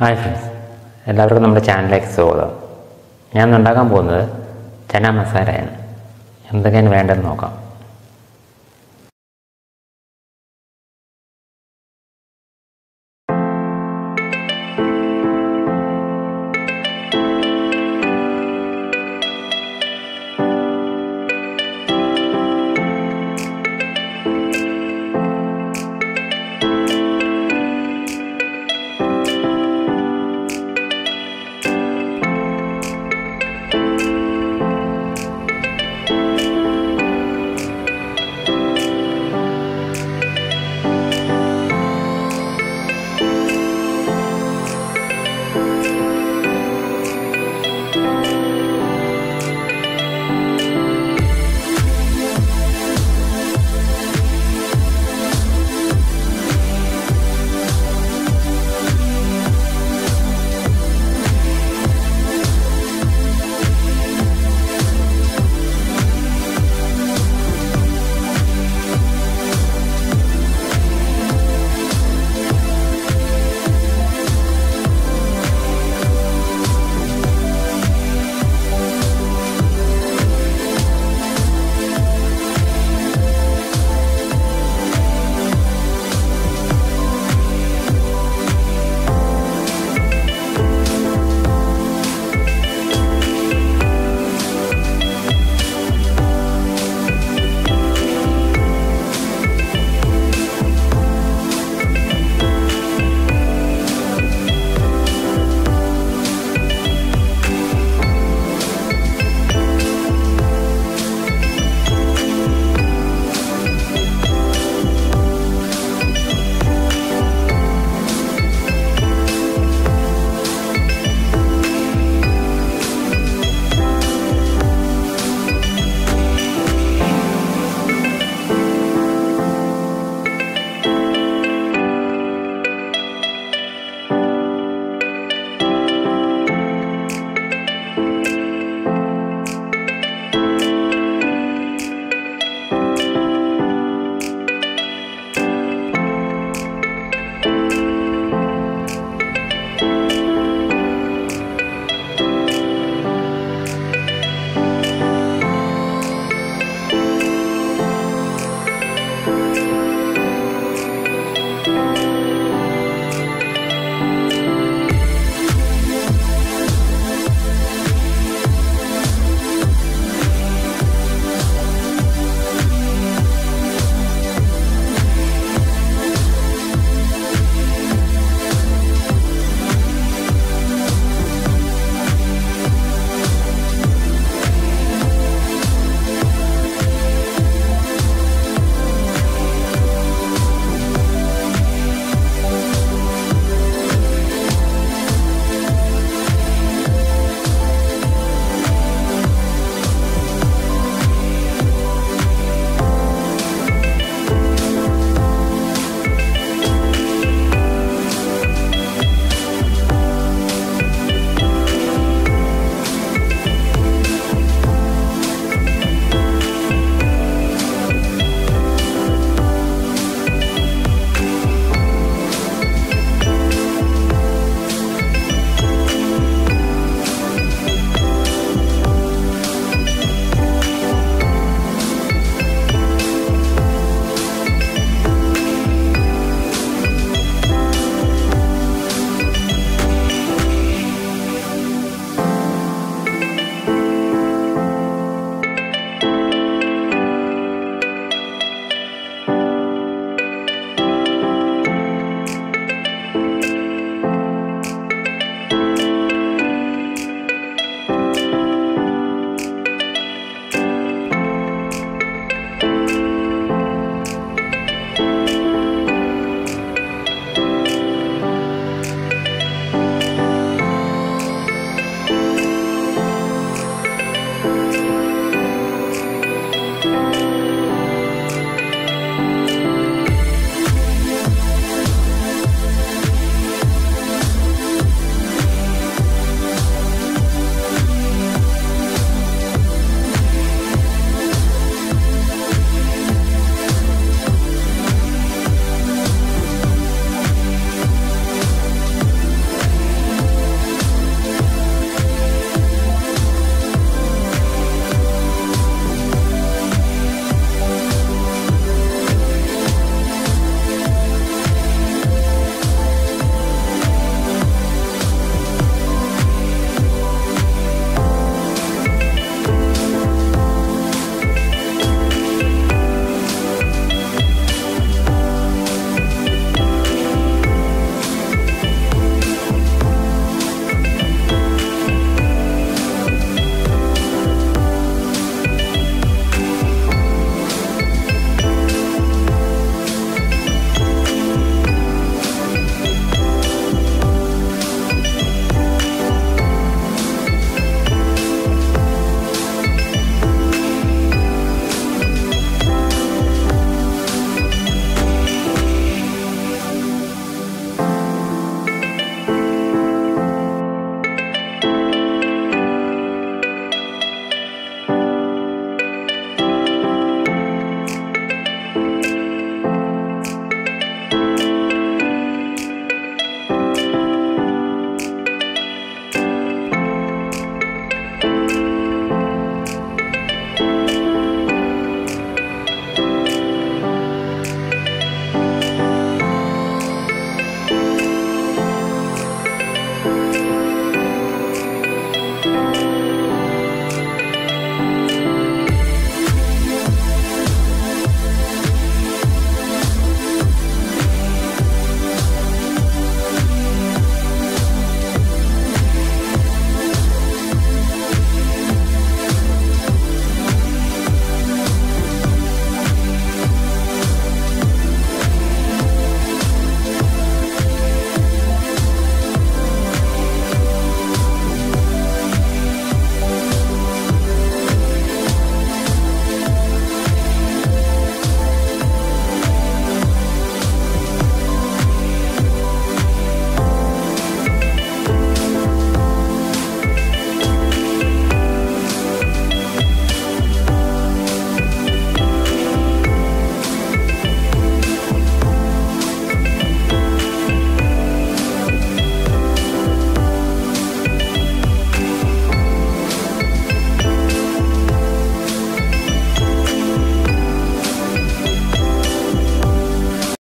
Hi friends. എല്ലാവർക്കും നമ്മുടെ ചാനലിലേക്ക് സ്വാഗതം. ഞാൻ ഉണ്ടാക്കാൻ പോകുന്നത് ചന മസാലയാണ്. എന്തൊക്കെയാണ് വേണ്ടതെന്ന് നോക്കാം.